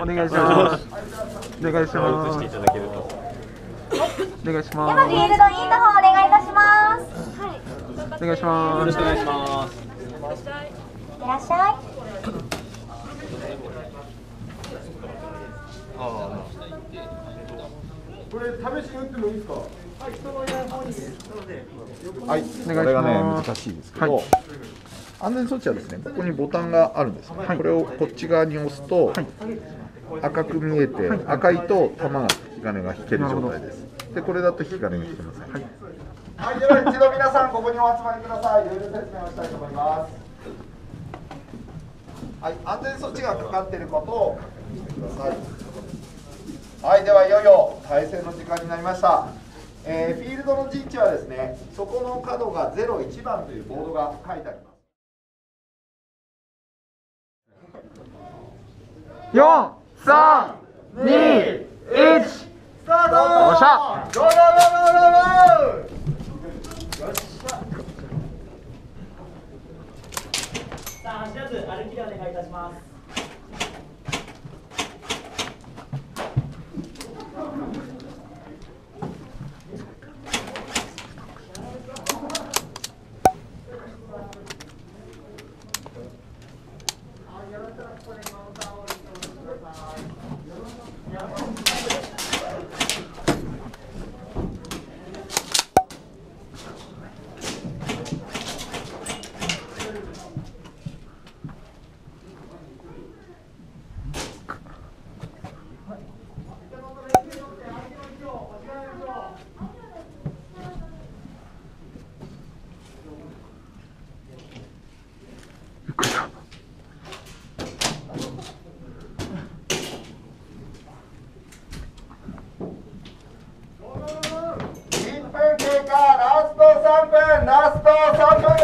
お願いします。お願いします。していただけると。お願いしではまフィールドインの方お願いいたします。はい。す。お願いします。よろしくお願いします。いらっしゃい。これ試しに打ってもいいですか？はい、こお願いしますれがね難しいですけど、はい安全装置はですねここにボタンがあるんですね、これをこっち側に押すと、赤く見えて、赤いと玉が引き金が引ける状態ですでこれだと引き金が引けません、はい、では一度皆さんここにお集まりください。ルール説明をしたいと思います。はい、安全措置がかかっていることを確認してください。はい、ではいよいよ対戦の時間になりました。えーフィールドの陣地はですね、そこの角が01番というボードが書いてあります。四、三、二、一。スタートよっしゃゴーゴーゴーゴーゴーゴさあ、走らず歩きでお願いいたします。1分経過、ラスト3分、ラスト3分で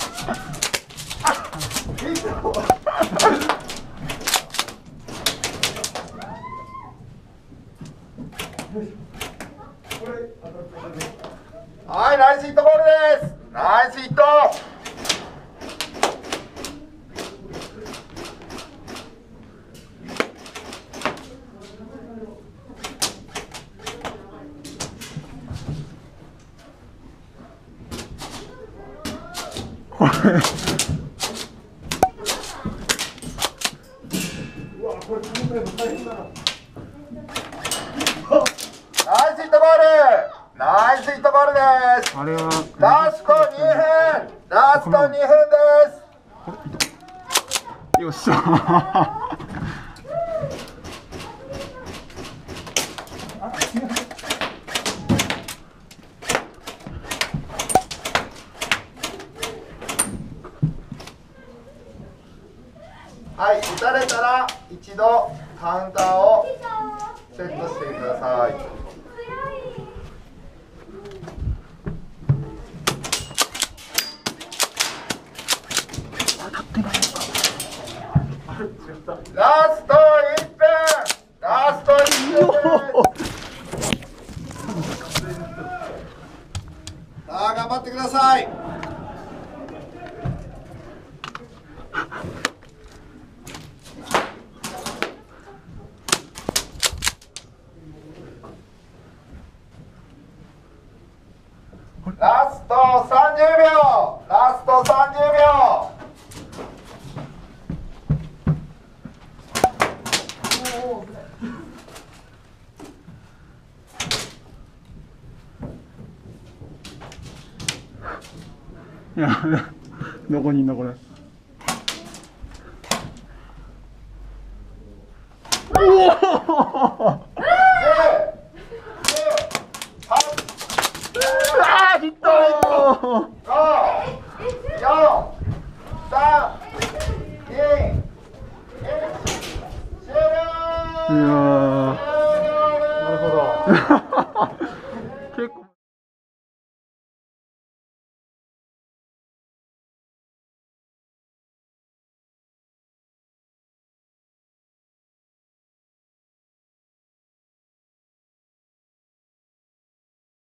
す。はい、ナイスヒットボールです。ナイスヒット。ナイスヒットボールナイスヒットボールですあれは。ラスト2分ラスト2分ですよっしゃ。はい、打たれたら一度カウンターをセットしてください。ラスト1分ラスト1分さあ頑張ってください。ラスト30秒ラスト30秒、どこにいんのこれ。あー、ヒット。いやー。なるほど。